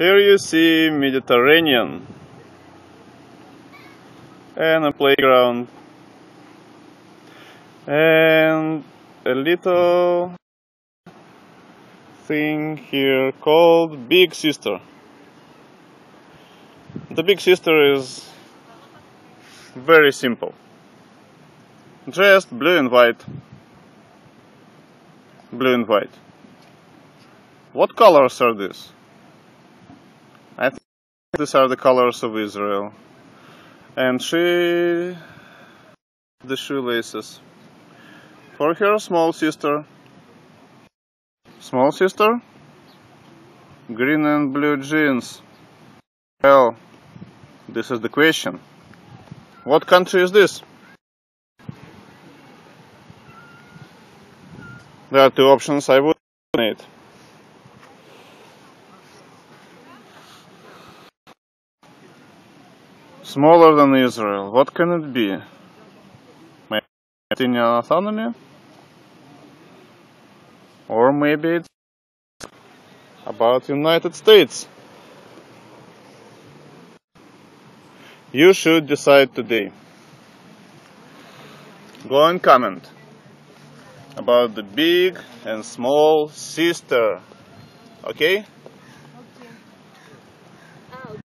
Here you see Mediterranean and a playground and a little thing here called Big Sister. The Big Sister is very simple. Just blue and white. Blue and white. What colors are these? These are the colors of Israel. And she the shoelaces. For her small sister. Small sister? Green and blue jeans. Well, this is the question. What country is this? There are two options I would need. Smaller than Israel. What can it be? Palestinian autonomy? Or maybe it's about United States. You should decide today. Go and comment about the big and small sister. Okay?